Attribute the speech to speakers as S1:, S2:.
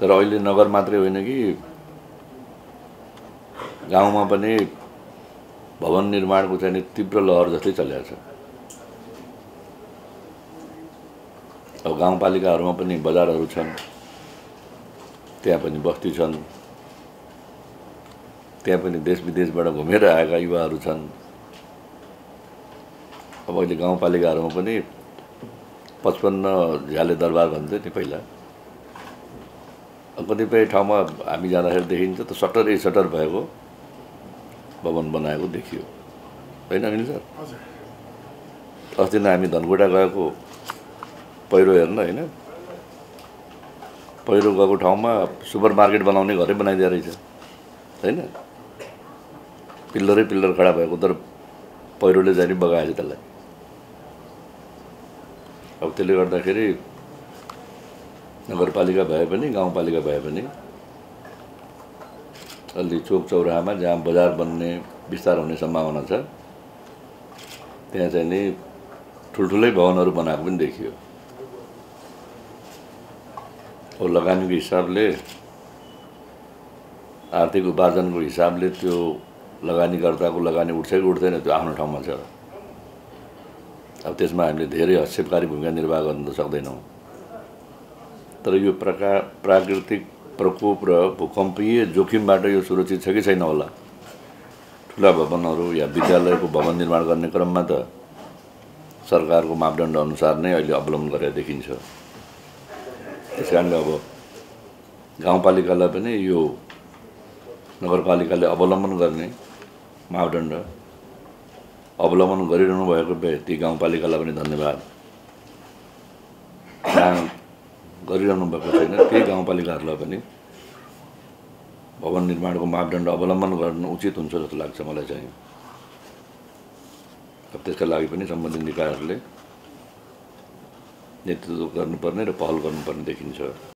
S1: तर अहिले नगर मात्रै होइन कि गाउँमा पनि भवन निर्माणको चाहिँ तीव्र लहर जस्तै चलिरहेको छ। अब गाउँपालिकाहरूमा पनि बजारहरू छन् त्यहाँ पनि बस्ती छन् त्यहाँ पनि देश विदेशबाट घुमेर आएका युवाहरू छन्। अब अहिले गाउँपालिकाहरूमा पनि पचपन्न झ्याले दरबार भन्थ्यो नि पहिला। कतिपय ठाउँमा हामी जाँदाखेरि देखिन्छ त सटरै सटर भएको भवन बनाएको देखियो। होइन अनिल सर? अस्ति नै हामी धनकुटा गएको पहिरो हेर्न होइन? पहिरो गएको ठाउँमा सुपर मार्केट बनाउने घरै बनाइदिएको रहेछ होइन? पिल्लरै पिल्लर खडा भएको तर पहिरोले चाहिँ नि बगाएछ त्यसलाई। अब त्यसले गर्दाखेरि नगरपालिका भए पनि गाउँपालिका भए पनि अलि चोक चौराहामा जहाँ बजार बन्ने विस्तार हुने सम्भावना छ त्यहाँ चाहिँ नि ठुल्ठुलै भवनहरू बनाएको पनि देखियो। अब लगानीको हिसाबले आर्थिक उपार्जनको हिसाबले त्यो लगानीकर्ताको लगानी उठ्छ कि उठ्दैन त्यो आफ्नो ठाउँमा छ। अब त्यसमा हामीले धेरै हस्तक्षेपकारी भूमिका निर्वाह गर्न त सक्दैनौँ। तर यो प्रकार प्राकृतिक प्रकोप र भूकम्पीय जोखिमबाट यो सुरक्षित छ कि छैन होला? ठुला भवनहरू या विद्यालयको भवन निर्माण गर्ने क्रममा त सरकारको मापदण्ड अनुसार नै अहिले अवलम्बन गरेर देखिन्छ। त्यस कारणले अब गाउँपालिकालाई पनि यो नगरपालिकाले अवलम्बन गर्ने मापदण्ड अवलम्बन गरिरहनु भएको भए ती गाउँपालिकालाई पनि धन्यवाद। गरिरहनु भएको छैन। त्यही गाउँपालिकाहरूलाई पनि भवन निर्माणको मापदण्ड अवलम्बन गर्नु उचित हुन्छ जस्तो लाग्छ मलाई चाहिँ। अब त्यसका लागि पनि सम्बन्धित निकायहरूले नेतृत्व गर्नुपर्ने र पहल गर्नुपर्ने देखिन्छ।